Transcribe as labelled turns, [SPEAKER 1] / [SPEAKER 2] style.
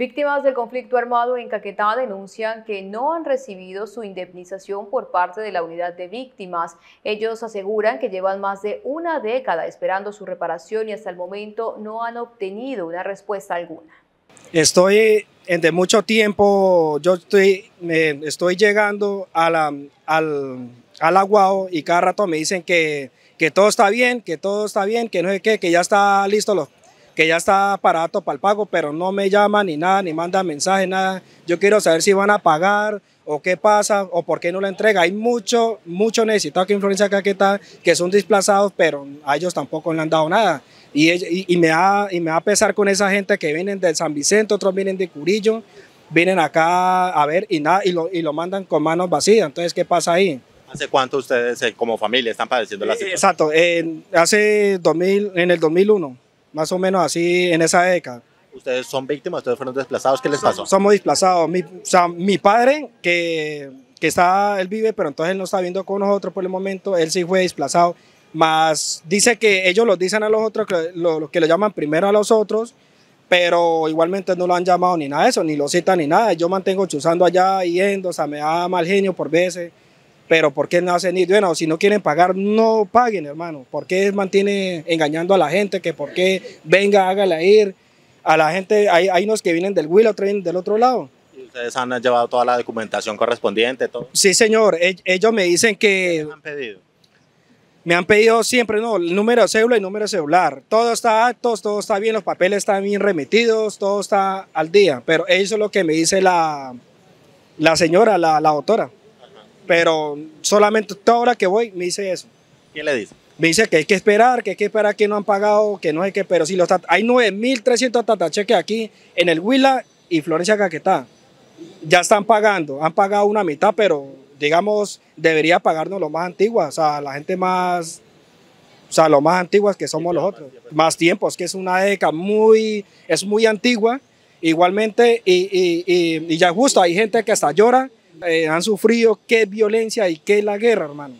[SPEAKER 1] Víctimas del conflicto armado en Caquetá denuncian que no han recibido su indemnización por parte de la unidad de víctimas. Ellos aseguran que llevan más de una década esperando su reparación y hasta el momento no han obtenido una respuesta alguna.
[SPEAKER 2] Estoy de mucho tiempo, yo estoy, llegando a la, al, al aguao y cada rato me dicen que, que todo está bien, que todo está bien, que no sé qué, que ya está listo los que ya está aparato para el pago, pero no me llama ni nada, ni manda mensaje, nada. Yo quiero saber si van a pagar o qué pasa o por qué no la entrega. Hay mucho, mucho necesitado aquí en Florencia Caquetá que son desplazados, pero a ellos tampoco le han dado nada. Y, y, me da, y me da pesar con esa gente que vienen del San Vicente, otros vienen de Curillo, vienen acá a ver y nada, y lo, y lo mandan con manos vacías. Entonces, ¿qué pasa ahí?
[SPEAKER 3] ¿Hace cuánto ustedes eh, como familia están padeciendo la eh, situación?
[SPEAKER 2] Exacto, en, hace 2000, en el 2001 más o menos así en esa década.
[SPEAKER 3] ¿Ustedes son víctimas? ¿Ustedes fueron desplazados? ¿Qué les pasó?
[SPEAKER 2] Somos desplazados. Mi, o sea, mi padre, que, que está, él vive, pero entonces él no está viendo con nosotros por el momento, él sí fue desplazado. Más dice que ellos lo dicen a los otros, que lo, que lo llaman primero a los otros, pero igualmente no lo han llamado ni nada de eso, ni lo citan ni nada. Yo mantengo chuzando allá, yendo, o sea, me da mal genio por veces pero ¿por qué no hacen ir? Bueno, si no quieren pagar, no paguen, hermano. ¿Por qué mantiene engañando a la gente? Que por qué venga, hágala ir. A la gente, hay, hay unos que vienen del Will, otros vienen del otro lado.
[SPEAKER 3] ¿Y ustedes han llevado toda la documentación correspondiente? Todo?
[SPEAKER 2] Sí, señor. Ellos me dicen que...
[SPEAKER 3] ¿Qué han pedido?
[SPEAKER 2] Me han pedido siempre, no, el número de cédula y número de celular. Todo está actos, todo está bien, los papeles están bien remitidos, todo está al día. Pero eso es lo que me dice la, la señora, la, la doctora pero solamente toda hora que voy me dice eso.
[SPEAKER 3] ¿Quién le dice?
[SPEAKER 2] Me dice que hay que esperar, que hay que esperar que no han pagado, que no hay que, pero si los hay 9.300 tatacheques aquí en el Huila y Florencia Caquetá. Ya están pagando, han pagado una mitad, pero digamos, debería pagarnos lo más antiguas, o sea, la gente más, o sea, lo más antiguas que somos los otros. Más tiempos, que es una década muy, es muy antigua, igualmente, y, y, y, y ya justo hay gente que hasta llora eh, han sufrido qué violencia y qué la guerra, hermano.